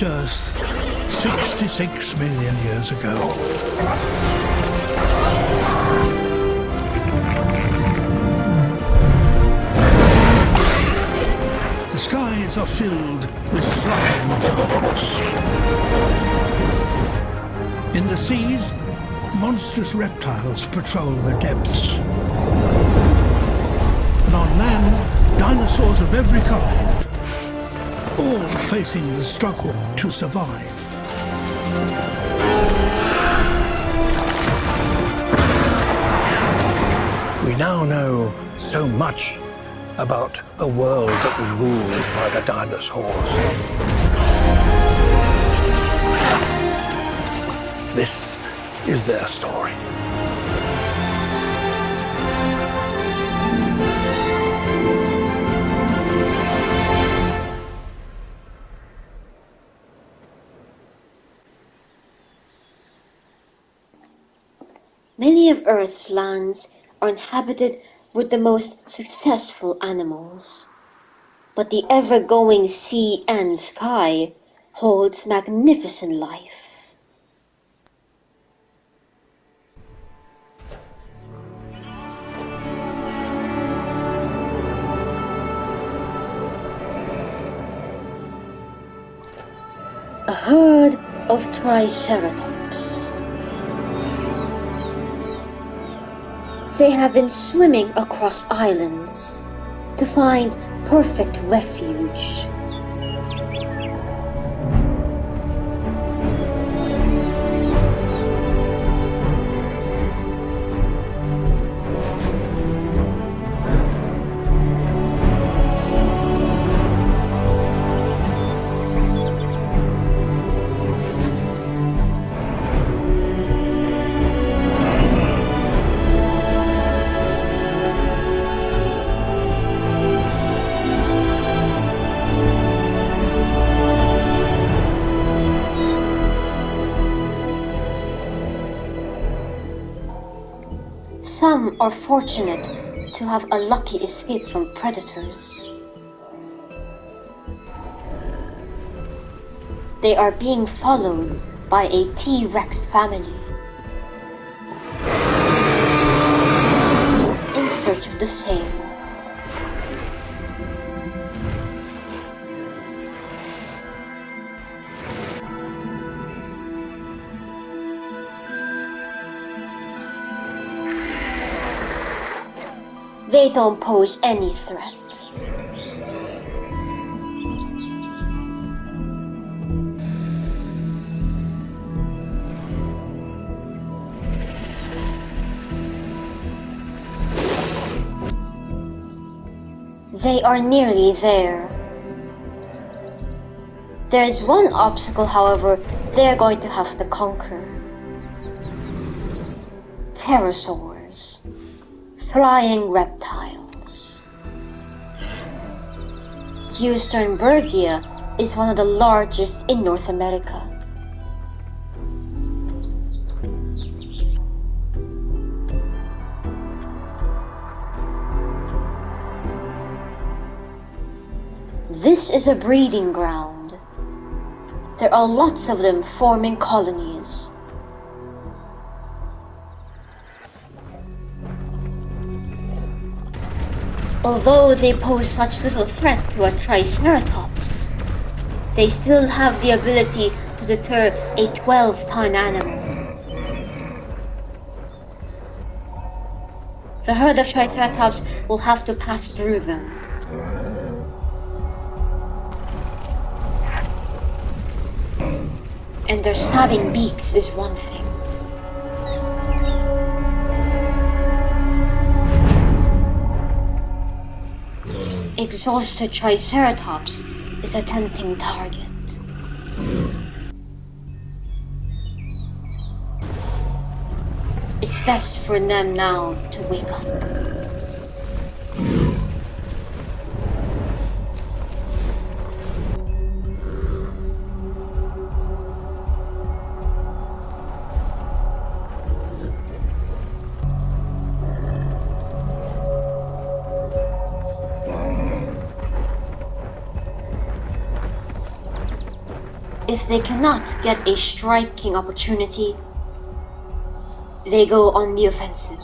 hit Earth 66 million years ago. The skies are filled with flying giants. In the seas, monstrous reptiles patrol the depths. And on land, dinosaurs of every kind, all facing the struggle to survive. We now know so much about a world that was ruled by the dinosaurs. This is their story. Many of Earth's lands are inhabited with the most successful animals. But the ever going sea and sky holds magnificent life. A herd of Triceratops. They have been swimming across islands to find perfect refuge. Are fortunate to have a lucky escape from predators. They are being followed by a T-Rex family in search of the same. They don't pose any threat. They are nearly there. There is one obstacle, however, they are going to have to conquer. Pterosaurs flying reptiles. Sternbergia is one of the largest in North America. This is a breeding ground. There are lots of them forming colonies. Although they pose such little threat to a Triceratops, they still have the ability to deter a 12 ton animal. The herd of Triceratops will have to pass through them. And their stabbing beaks is one thing. Exhausted Triceratops is a tempting target. It's best for them now to wake up. If they cannot get a striking opportunity, they go on the offensive.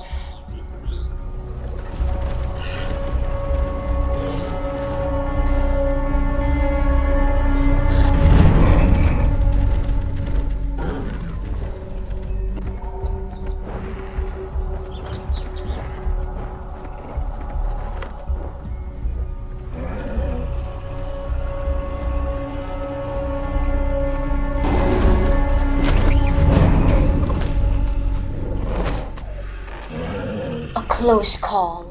Close call.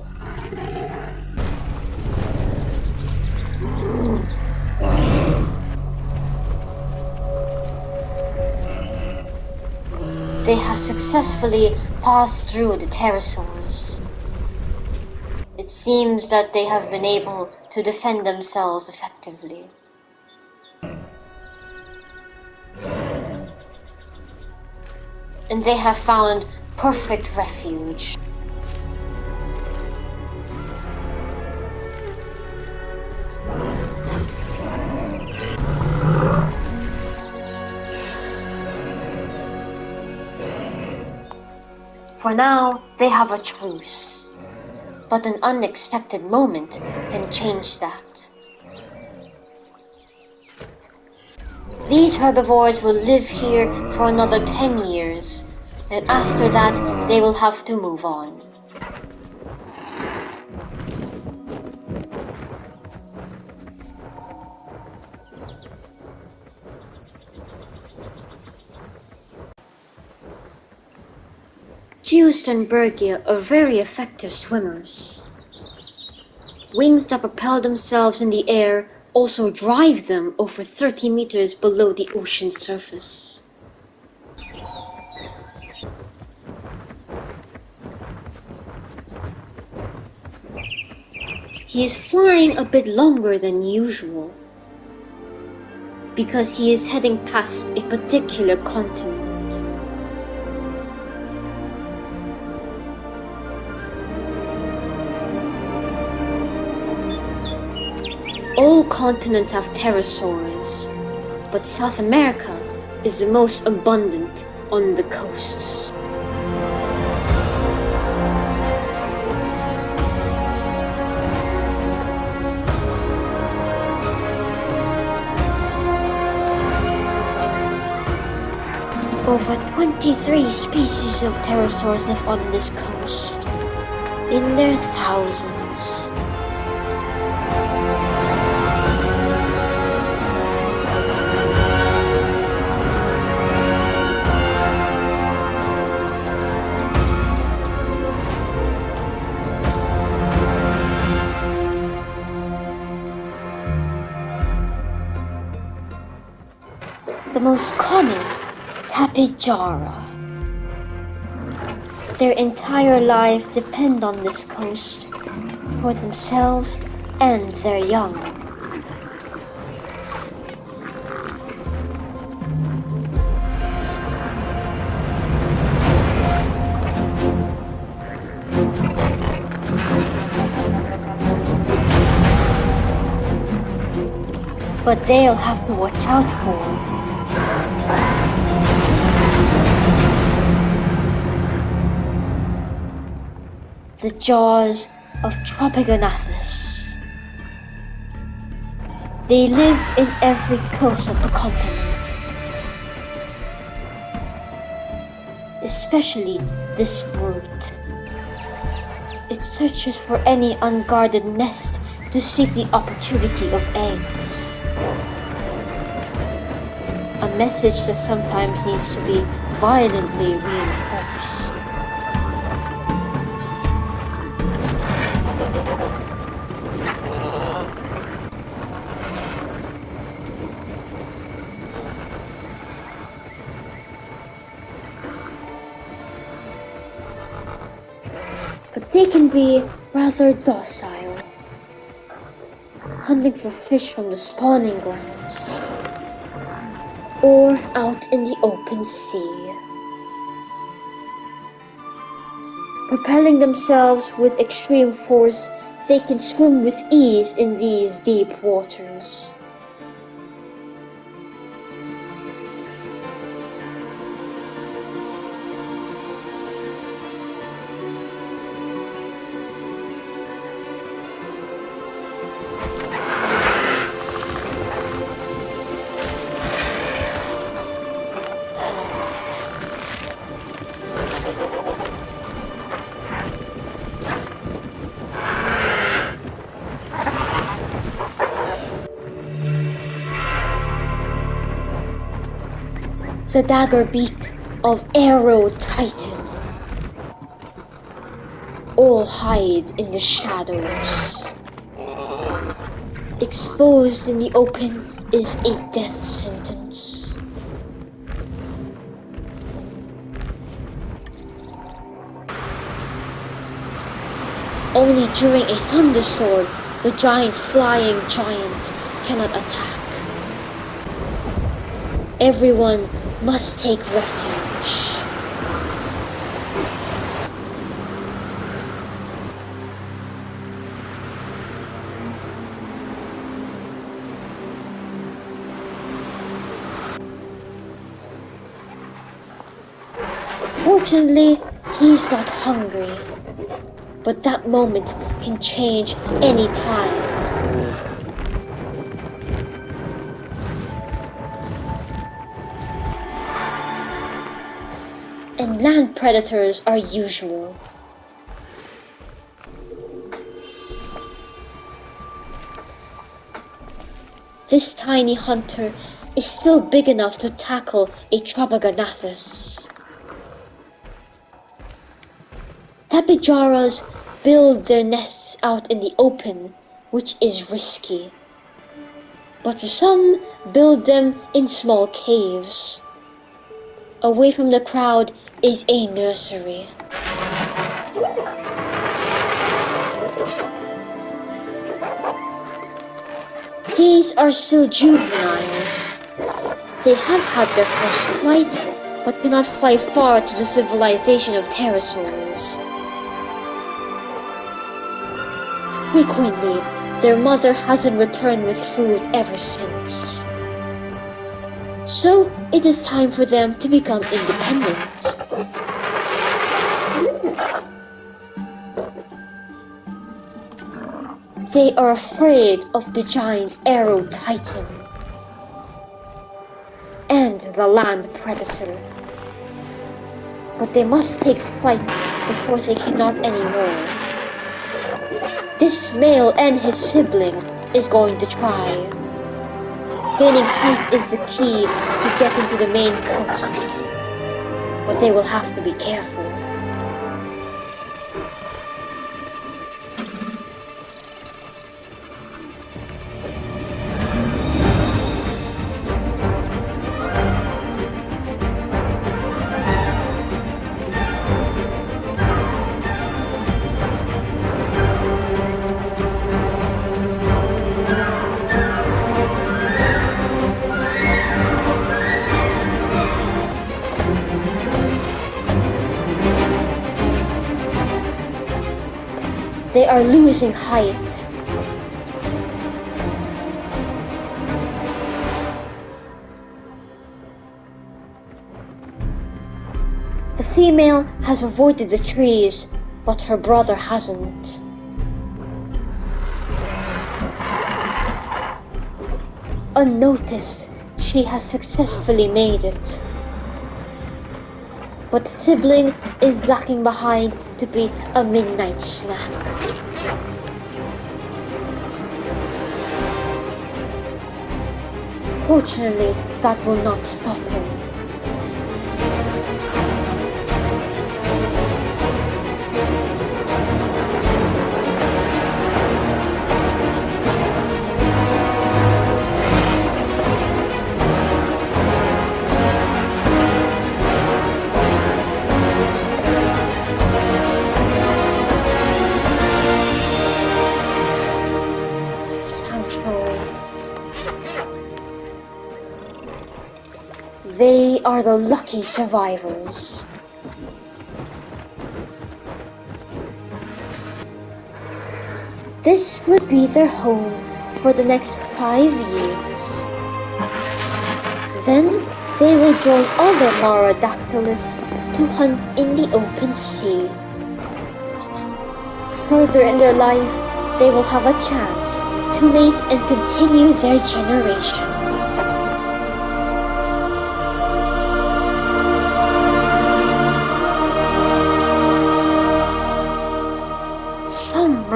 They have successfully passed through the pterosaurs. It seems that they have been able to defend themselves effectively. And they have found perfect refuge. For now, they have a truce. But an unexpected moment can change that. These herbivores will live here for another 10 years, and after that, they will have to move on. Geosternbergia are very effective swimmers. Wings that propel themselves in the air also drive them over 30 meters below the ocean's surface. He is flying a bit longer than usual because he is heading past a particular continent. All continents have pterosaurs, but South America is the most abundant on the coasts. Over 23 species of pterosaurs live on this coast, in their thousands. Most common, Capybara. Their entire life depend on this coast for themselves and their young. But they'll have to watch out for. The jaws of Tropicognathus. They live in every coast of the continent, especially this brute. It searches for any unguarded nest to seek the opportunity of eggs. A message that sometimes needs to be violently reinforced. Be rather docile, hunting for fish from the spawning grounds or out in the open sea. Propelling themselves with extreme force, they can swim with ease in these deep waters. The dagger beak of Aerotitan. All hide in the shadows. Exposed in the open is a death sentence. Only during a thunderstorm, the giant flying giant cannot attack. Everyone must take refuge. Fortunately, he's not hungry. But that moment can change any time. Land predators are usual. This tiny hunter is still big enough to tackle a Tropicognathus. Tapejaras build their nests out in the open, which is risky. But for some build them in small caves. Away from the crowd is a nursery. These are still juveniles. They have had their first flight, but cannot fly far to the civilization of pterosaurs. Frequently, their mother hasn't returned with food ever since. So, it is time for them to become independent. They are afraid of the giant Aerotitan and the land predator. But they must take flight before they cannot anymore. This male and his sibling is going to try. Gaining height is the key to get into the main coasts, but they will have to be careful. Are losing height. The female has avoided the trees, but her brother hasn't. Unnoticed, she has successfully made it. But the sibling is lacking behind to be a midnight snack. Fortunately, that will not stop him. Sanctuary. They are the lucky survivors. This would be their home for the next five years. Then they will join other Marodactylus to hunt in the open sea. Further in their life, they will have a chance to mate and continue their generation.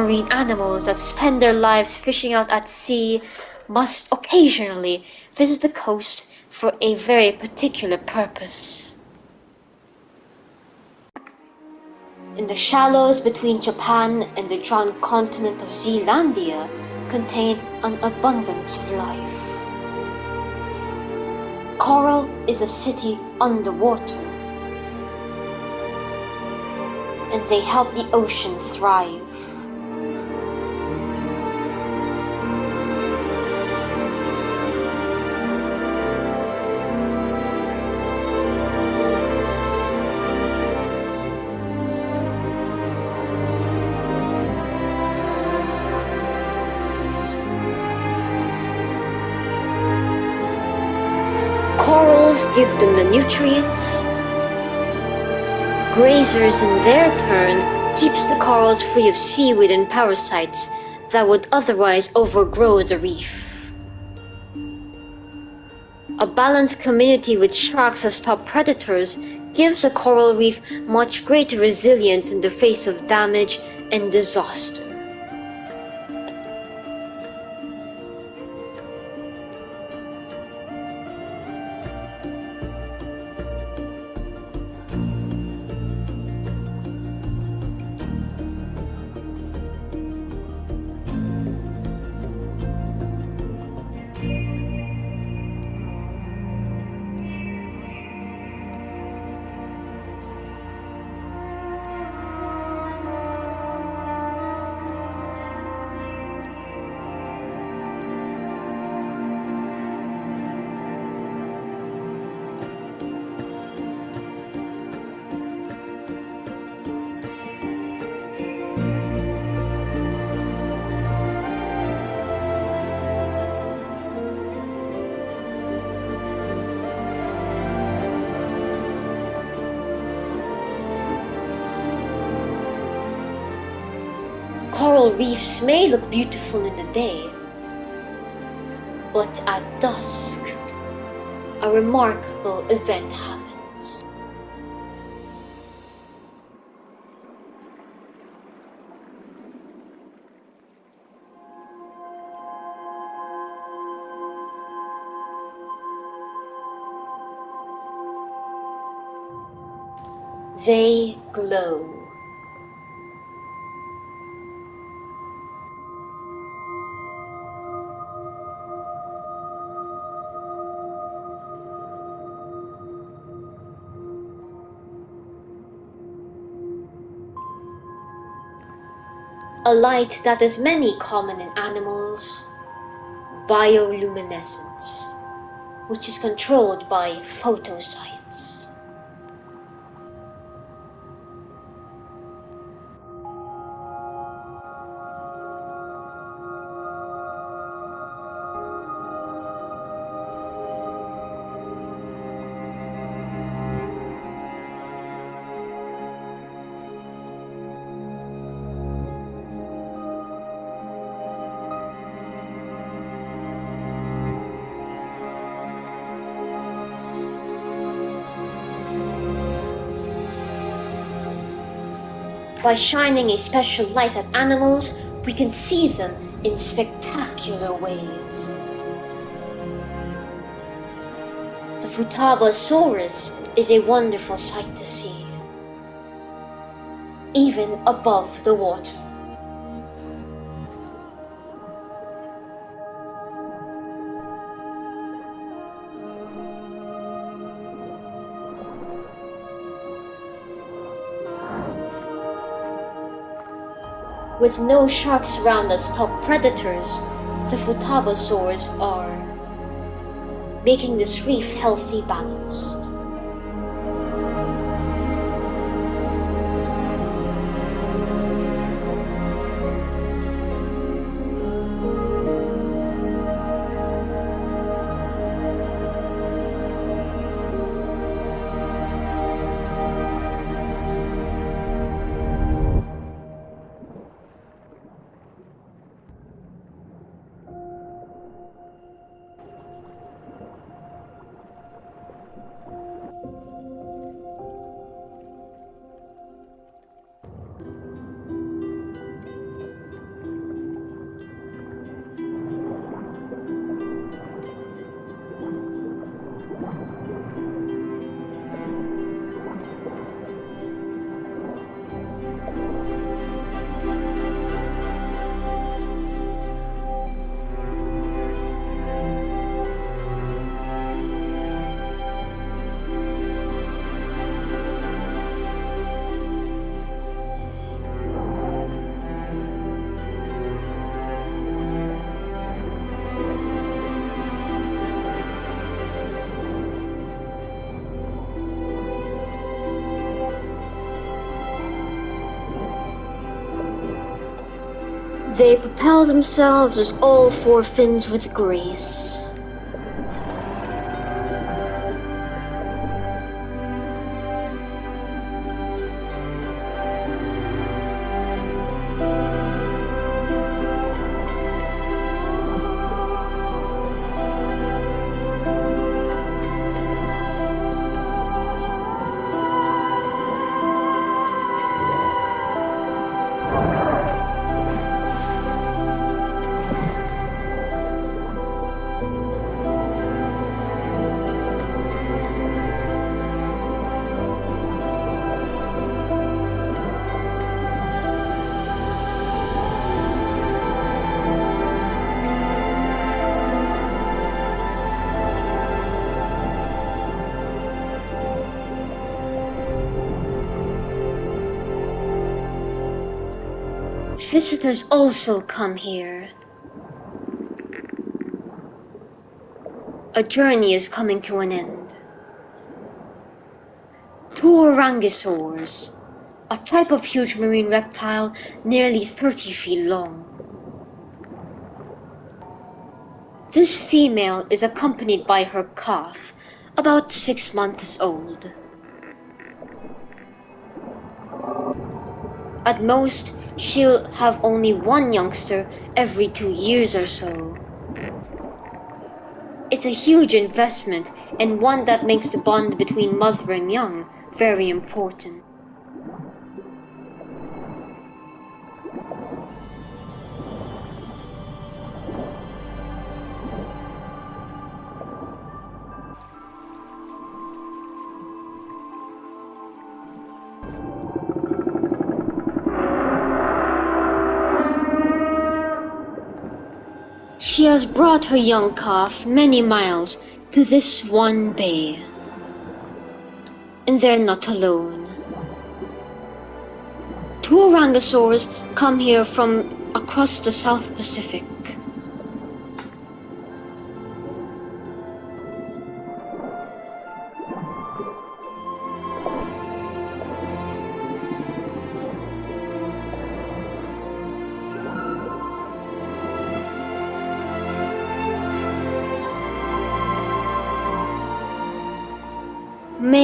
Marine animals that spend their lives fishing out at sea must occasionally visit the coast for a very particular purpose. In the shallows between Japan and the drowned continent of Zealandia contain an abundance of life. Coral is a city underwater, and they help the ocean thrive. Give them the nutrients. Grazers in their turn keeps the corals free of seaweed and parasites that would otherwise overgrow the reef. A balanced community with sharks as top predators gives a coral reef much greater resilience in the face of damage and disaster. Reefs may look beautiful in the day, but at dusk, a remarkable event happens. They glow. A light that is many common in animals, bioluminescence, which is controlled by photocytes. By shining a special light at animals, we can see them in spectacular ways. The Futabasaurus is a wonderful sight to see, even above the water. With no sharks around as top predators, the Futabasaurs are making this reef healthy balanced. They propel themselves with all four fins with grace. Visitors also come here. A journey is coming to an end. Tuarangisaurs, a type of huge marine reptile nearly 30 feet long. This female is accompanied by her calf, about six months old. At most, she'll have only one youngster every two years or so. It's a huge investment and one that makes the bond between mother and young very important. She has brought her young calf many miles to this one bay. And they're not alone. Tuarangisaurs come here from across the South Pacific.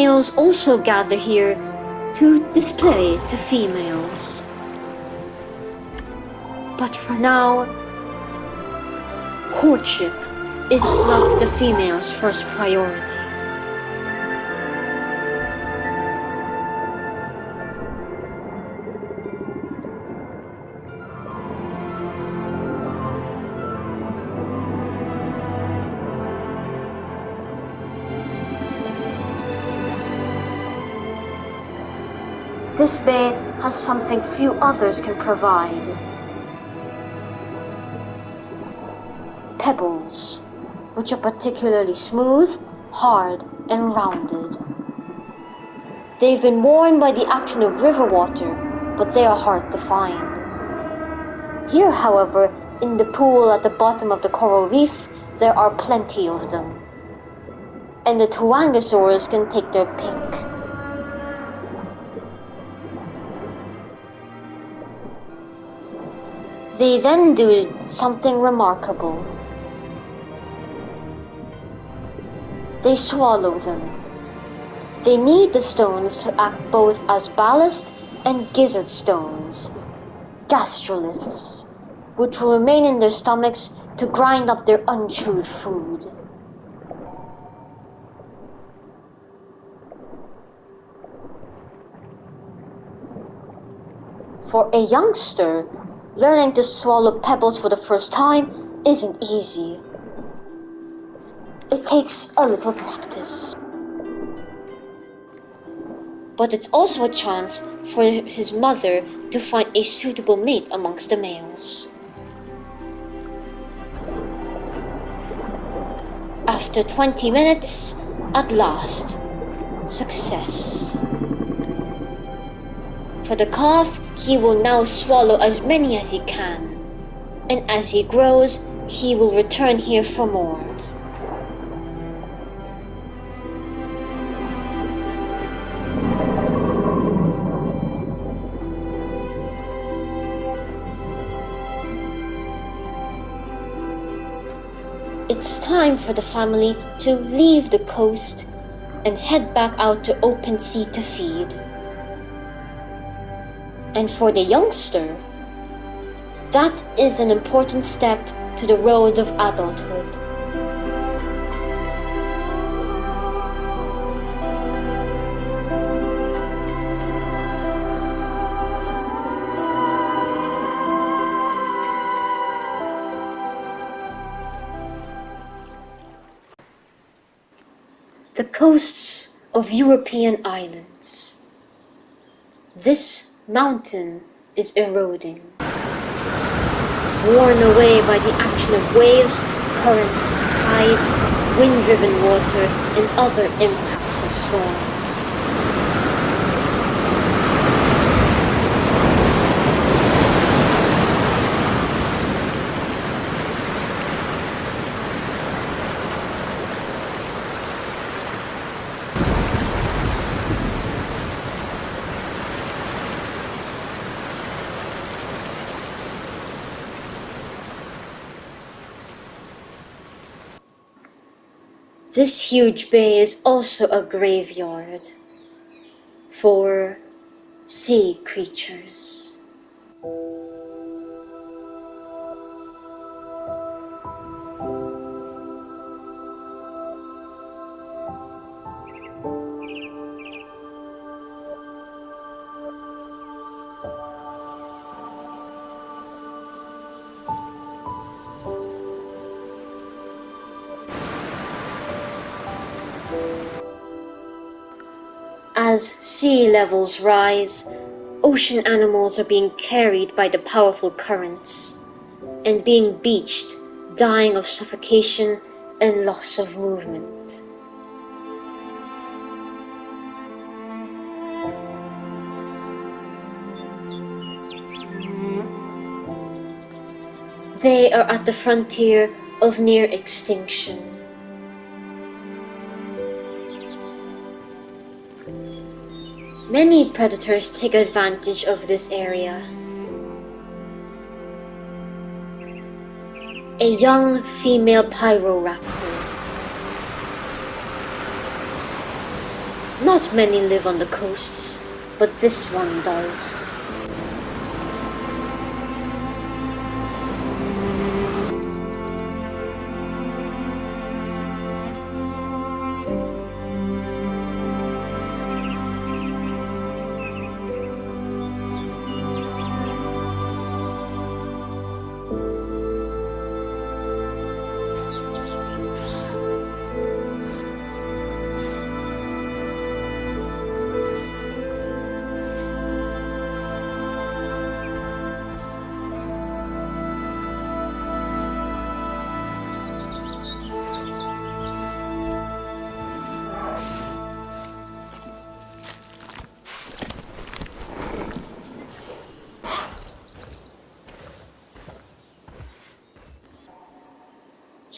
Males also gather here to display to females. But for now, courtship is not the female's first priority. Something few others can provide. Pebbles, which are particularly smooth, hard, and rounded. They've been worn by the action of river water, but they are hard to find. Here, however, in the pool at the bottom of the coral reef, there are plenty of them. And the Tuarangisaurs can take their pick. They then do something remarkable. They swallow them. They need the stones to act both as ballast and gizzard stones, gastroliths, which will remain in their stomachs to grind up their unchewed food. For a youngster, Learning to swallow pebbles for the first time isn't easy. It takes a little practice. But it's also a chance for his mother to find a suitable mate amongst the males. After 20 minutes, at last, success. For the calf, he will now swallow as many as he can, and as he grows, he will return here for more. It's time for the family to leave the coast and head back out to open sea to feed. And for the youngster, that is an important step to the road of adulthood. the coasts of European islands. This mountain is eroding, worn away by the action of waves, currents, tides, wind-driven water, and other impacts of storms. This huge bay is also a graveyard for sea creatures. As sea levels rise, ocean animals are being carried by the powerful currents and being beached, dying of suffocation and loss of movement. They are at the frontier of near extinction. Many predators take advantage of this area. A young female pyroraptor. Not many live on the coasts, but this one does.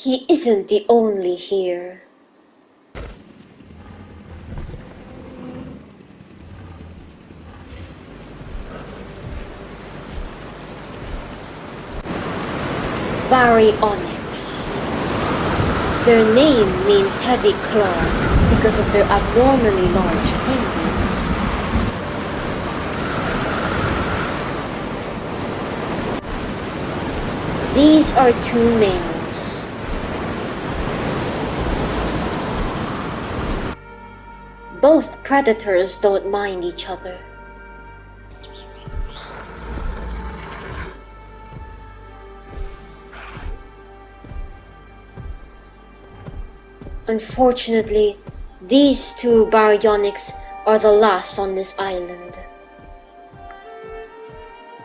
He isn't the only here. Baryonyx. Their name means heavy claw because of their abnormally large fingers. These are two males. Predators don't mind each other. Unfortunately, these two baryonyx are the last on this island.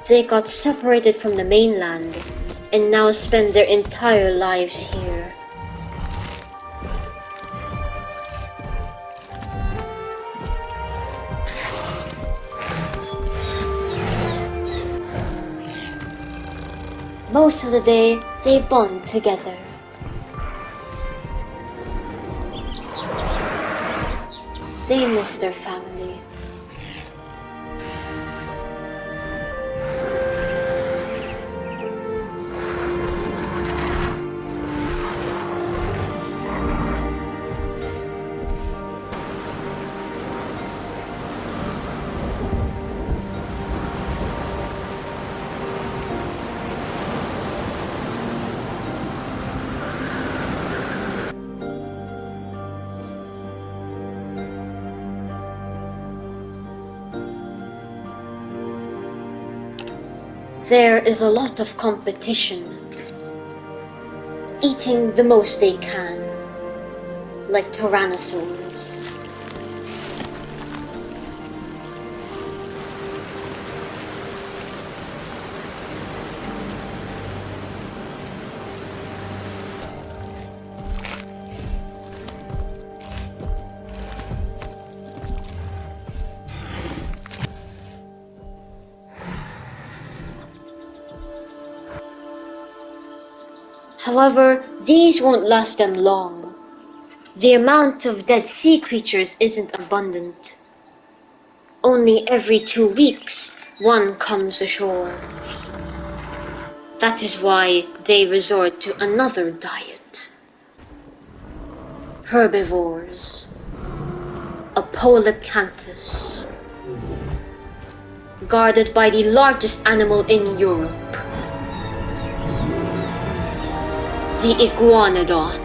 They got separated from the mainland and now spend their entire lives here. Most of the day, they bond together. They miss their family. There is a lot of competition. Eating the most they can, like tyrannosaurs. However, these won't last them long. The amount of dead sea creatures isn't abundant. Only every two weeks one comes ashore. That is why they resort to another diet. Herbivores. A Polacanthus. Guarded by the largest animal in Europe. The Iguanodon.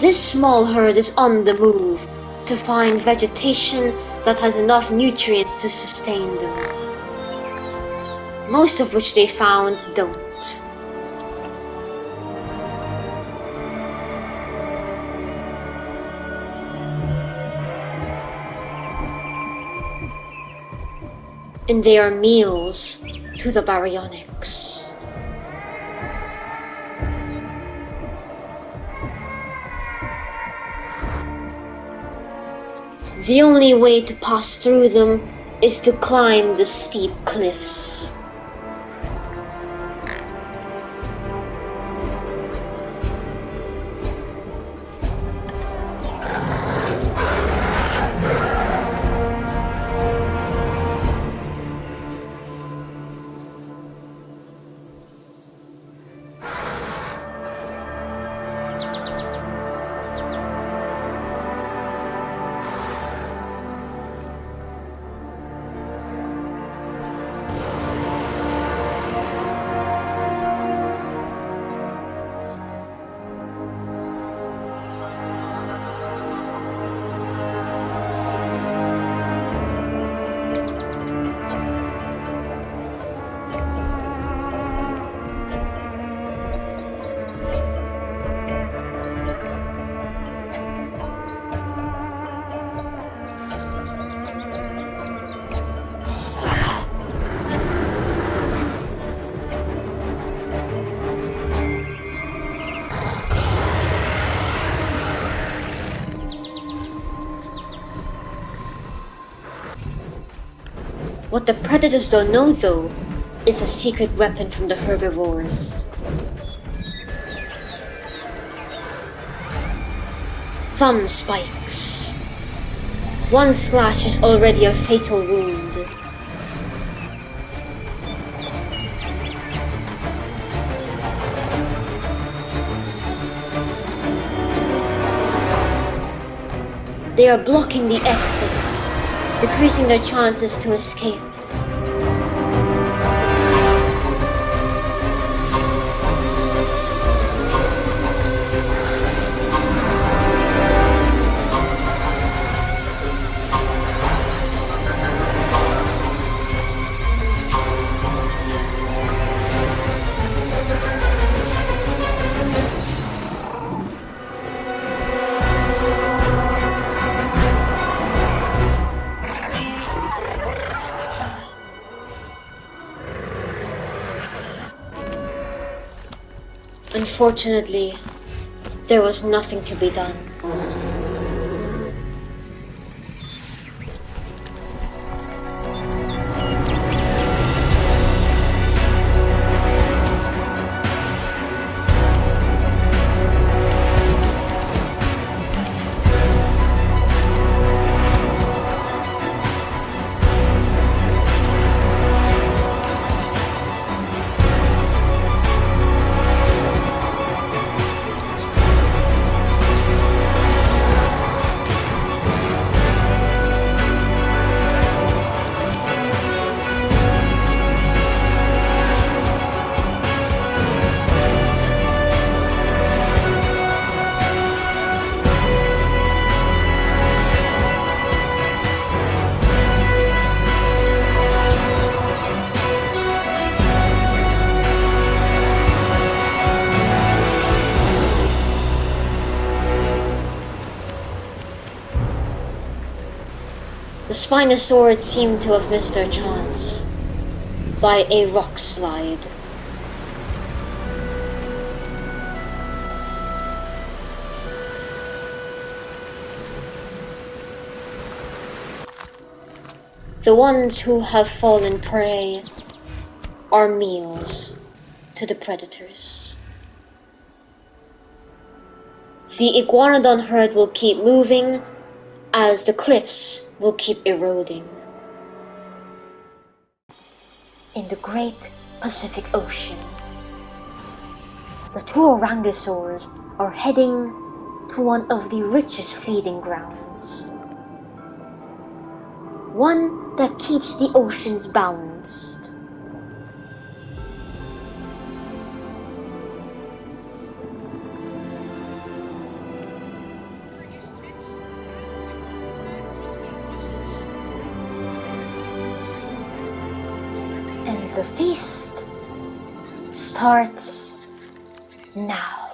This small herd is on the move to find vegetation that has enough nutrients to sustain them. Most of which they found don't. In their meals, to the baryonyx. The only way to pass through them is to climb the steep cliffs. Predators don't know, though, is a secret weapon from the herbivores. Thumb spikes. One slash is already a fatal wound. They are blocking the exits, decreasing their chances to escape. Unfortunately, there was nothing to be done. Spinosaurus seemed to have missed their chance by a rock slide. The ones who have fallen prey are meals to the predators. The iguanodon herd will keep moving as the cliffs will keep eroding. In the great Pacific Ocean, the Tuarangisaurs are heading to one of the richest feeding grounds. One that keeps the oceans balanced. Starts now.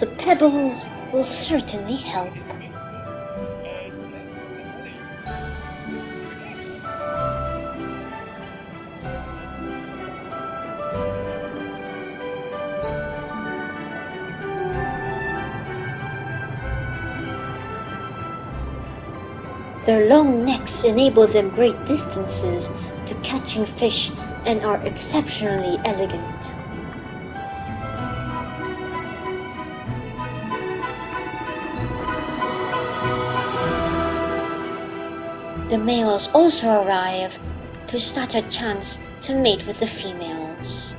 The pebbles will certainly help. Their long necks enable them great distances to catching fish and are exceptionally elegant. The males also arrive to snatch a chance to mate with the females.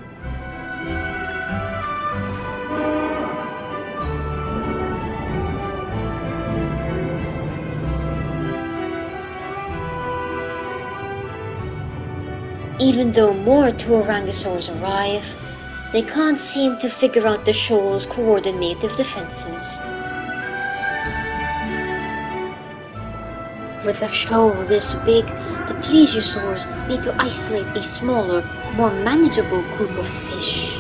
Even though more Tuarangisaurs arrive, they can't seem to figure out the shoal's coordinative defenses. With a shoal this big, the plesiosaurs need to isolate a smaller, more manageable group of fish.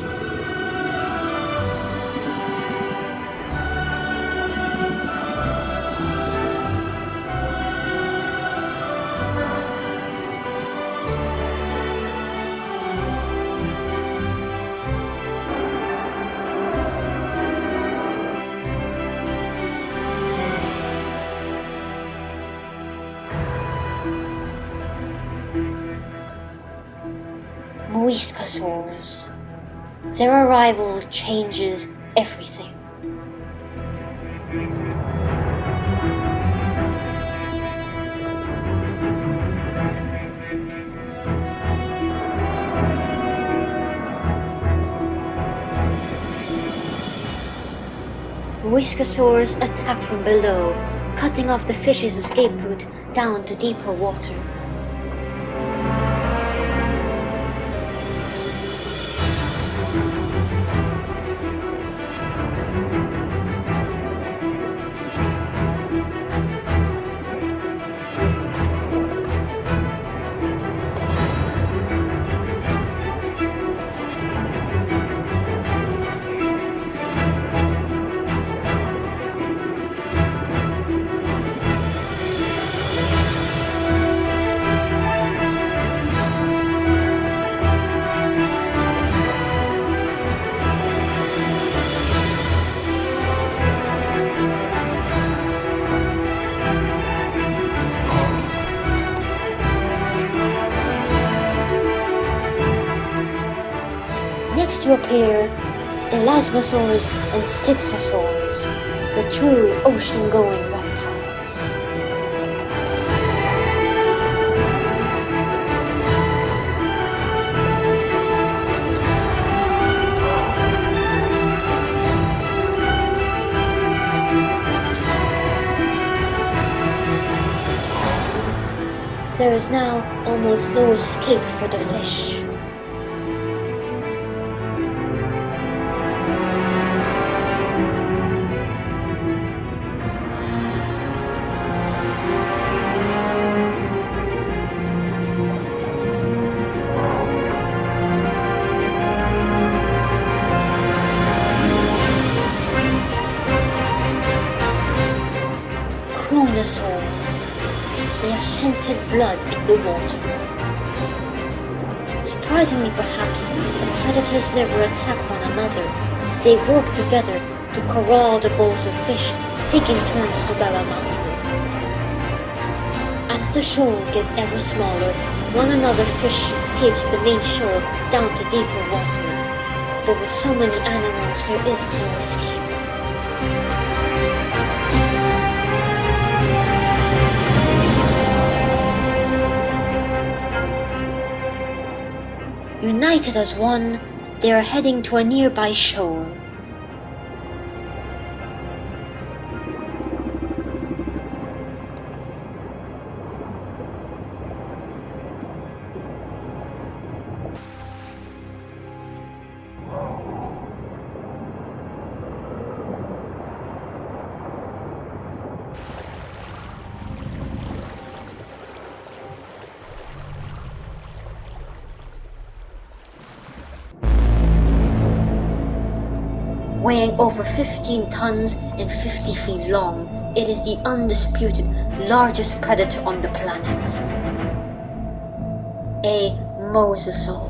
Their arrival changes everything. Muiscasaurs attack from below, cutting off the fish's escape route down to deeper water. Elasmosaurs and Styxosaurs, the true ocean-going reptiles. There is now almost no escape for the fish. The predators never attack one another. They work together to corral the bowls of fish, taking turns to grab a mouthful. As the shoal gets ever smaller, one another fish escapes the main shoal down to deeper water. But with so many animals, there is no escape. United as one, they are heading to a nearby shoal. Over 15 tons and 50 feet long, it is the undisputed largest predator on the planet. A mosasaur.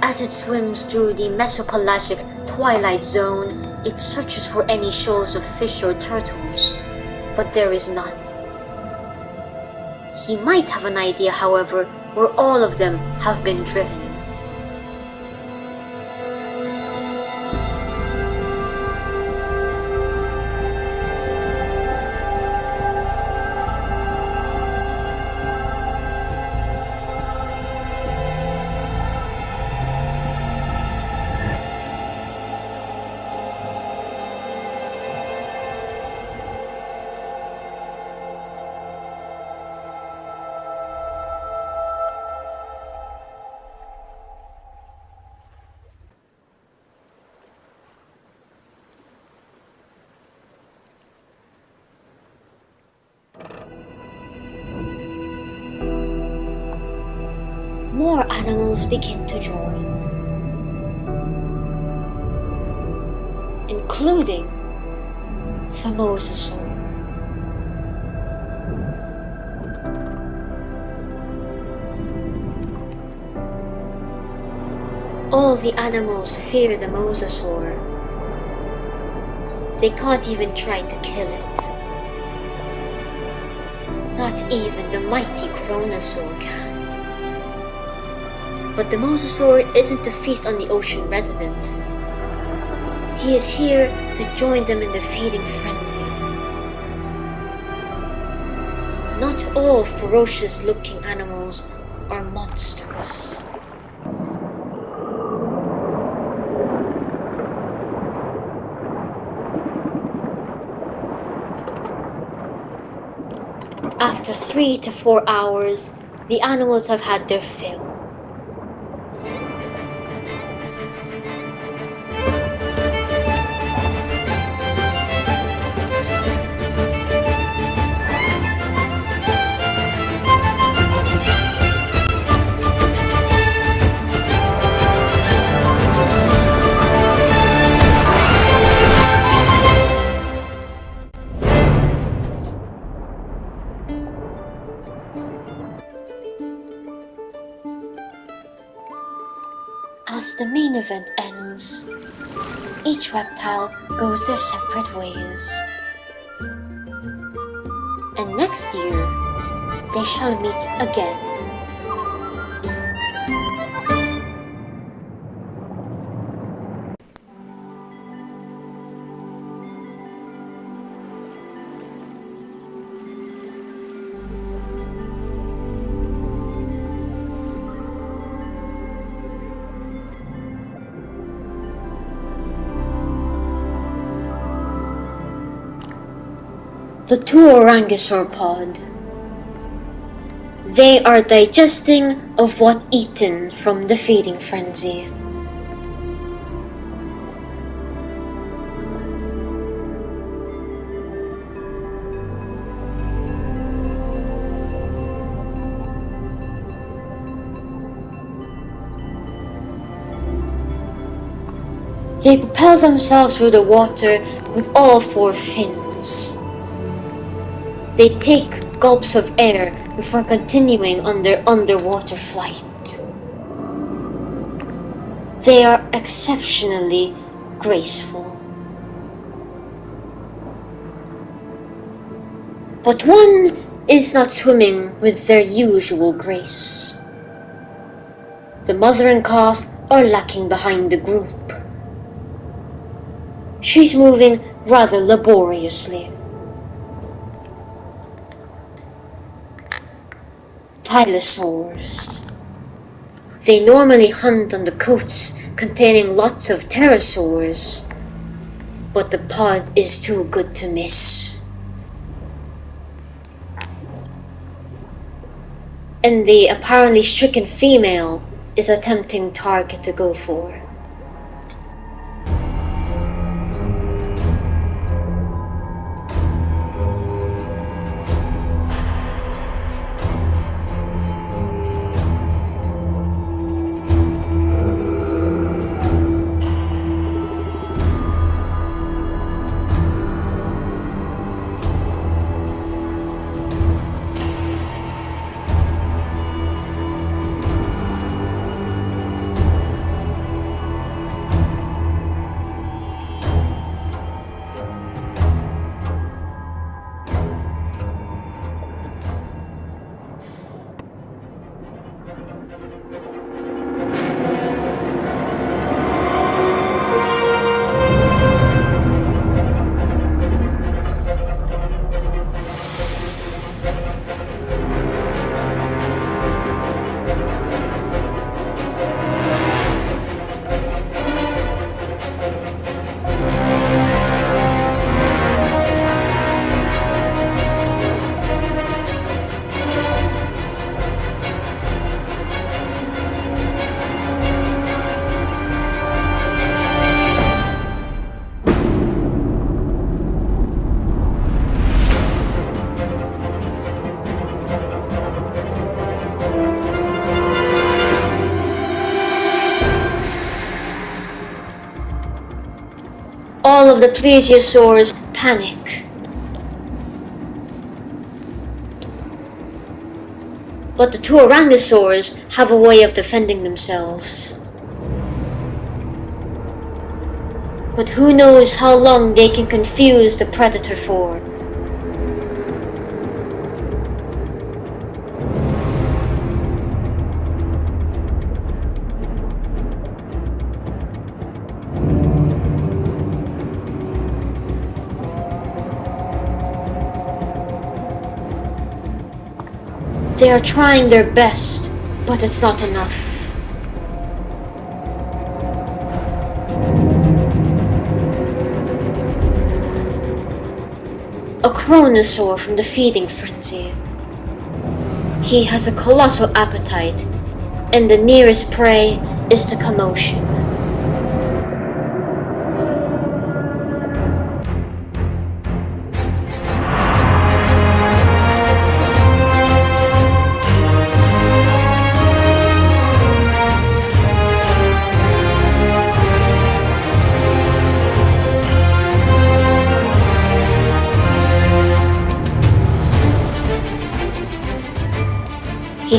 As it swims through the mesopelagic twilight zone, it searches for any shoals of fish or turtles, but there is none. He might have an idea, however, where all of them have been driven. Animals begin to join, including the mosasaur. All the animals fear the mosasaur. They can't even try to kill it. Not even the mighty Kronosaur can. But the mosasaur isn't to feast on the ocean residents. He is here to join them in the feeding frenzy. Not all ferocious looking animals are monsters. After three to four hours, the animals have had their fill. Each reptile goes their separate ways. And next year, they shall meet again. the Tuarangisaur pod. They are digesting of what eaten from the feeding frenzy. They propel themselves through the water with all four fins. They take gulps of air before continuing on their underwater flight. They are exceptionally graceful. But one is not swimming with their usual grace. The mother and calf are lacking behind the group. She's moving rather laboriously. Tylosaurs. They normally hunt on the coasts containing lots of pterosaurs, but the pod is too good to miss. And the apparently stricken female is a tempting target to go for. Of the plesiosaurs panic. But the Tuarangisaurs have a way of defending themselves. But who knows how long they can confuse the predator for. They are trying their best, but it's not enough. A Kronosaur from the feeding frenzy. He has a colossal appetite, and the nearest prey is the commotion.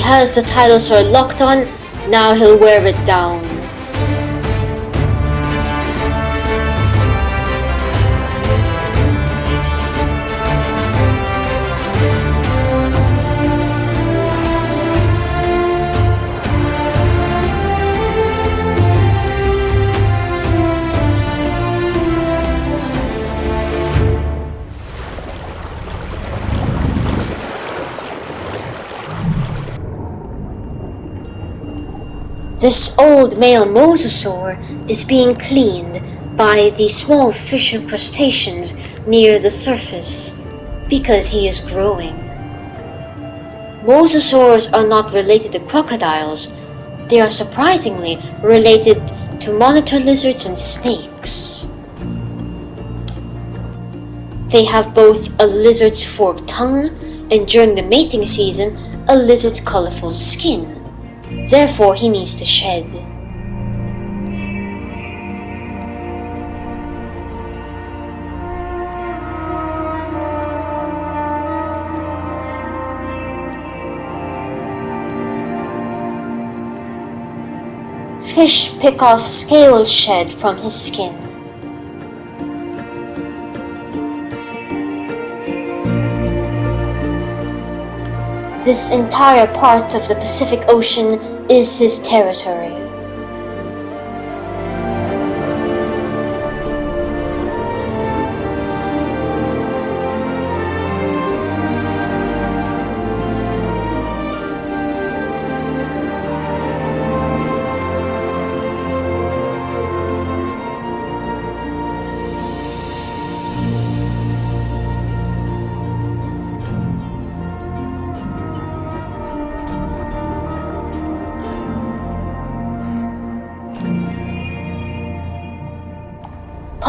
Has the Tylosaur locked on, now he'll wear it down. This old male mosasaur is being cleaned by the small fish and crustaceans near the surface because he is growing. Mosasaurs are not related to crocodiles, they are surprisingly related to monitor lizards and snakes. They have both a lizard's forked tongue and during the mating season, a lizard's colorful skin. Therefore, he needs to shed. Fish pick off scale shed from his skin. This entire part of the Pacific Ocean is his territory.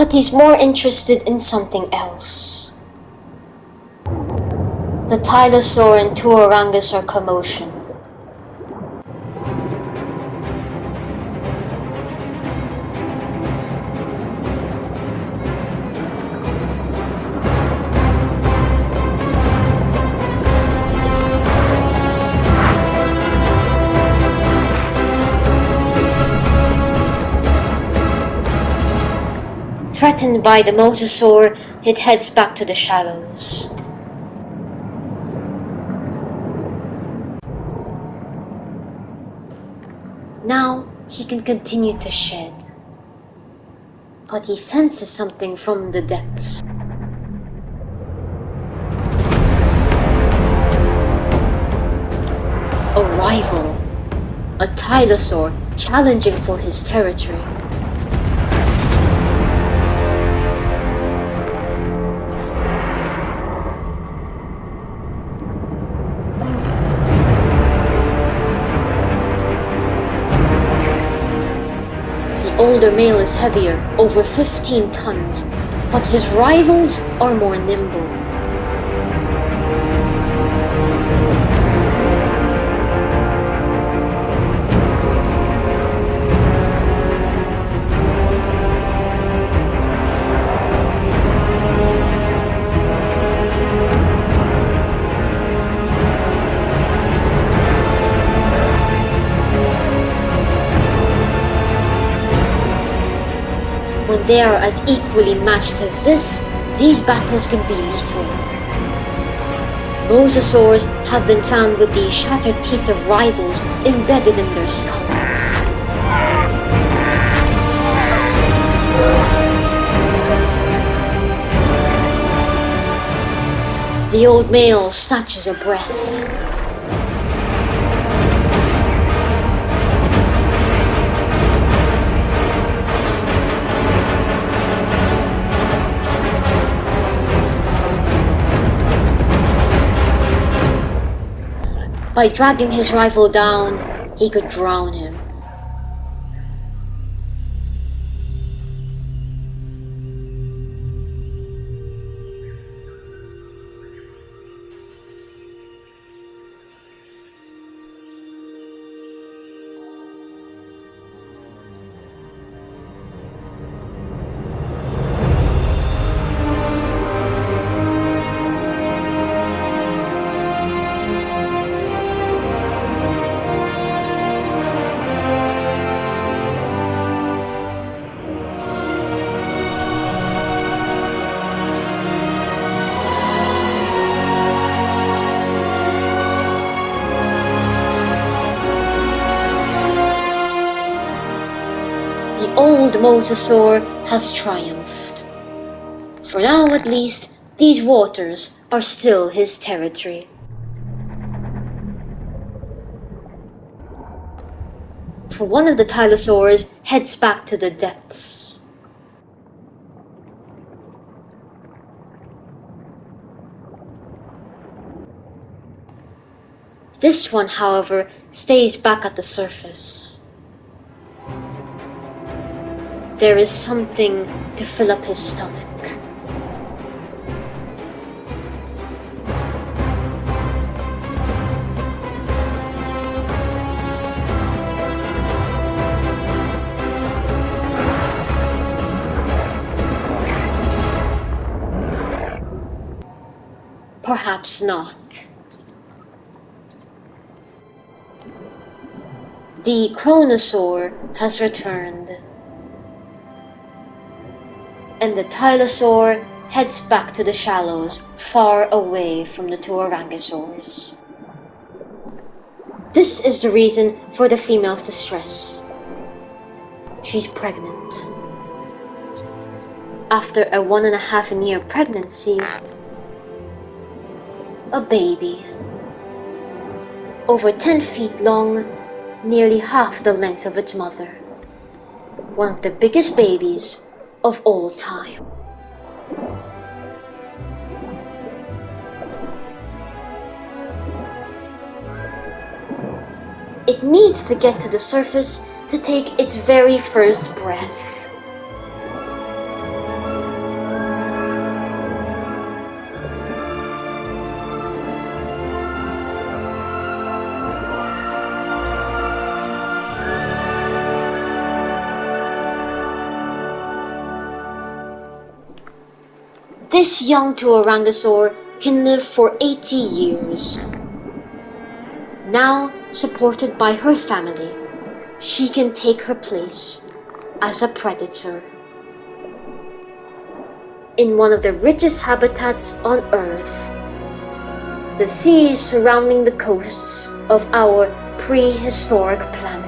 But he's more interested in something else. The Tylosaur and Tuarangus are commotion. Threatened by the mosasaur, it heads back to the shallows. Now he can continue to shed. But he senses something from the depths. A rival. A Tylosaur challenging for his territory. Older male is heavier, over 15 tons, but his rivals are more nimble. They are as equally matched as this, these battles can be lethal. Mosasaurs have been found with the shattered teeth of rivals embedded in their skulls. The old male snatches a breath. By dragging his rival down, he could drown him. Mosasaur has triumphed. For now, at least, these waters are still his territory. For one of the tylosaurs heads back to the depths. This one, however, stays back at the surface. There is something to fill up his stomach. Perhaps not. the Kronosaur has returned. And the Tylosaur heads back to the shallows, far away from the Tuarangisaurs. This is the reason for the female's distress. She's pregnant. After a one and a half year pregnancy, a baby. Over 10 feet long, nearly half the length of its mother. One of the biggest babies of all time. It needs to get to the surface to take its very first breath. This young Tuarangisaur can live for 80 years. Now, supported by her family, she can take her place as a predator. In one of the richest habitats on Earth, the seas surrounding the coasts of our prehistoric planet.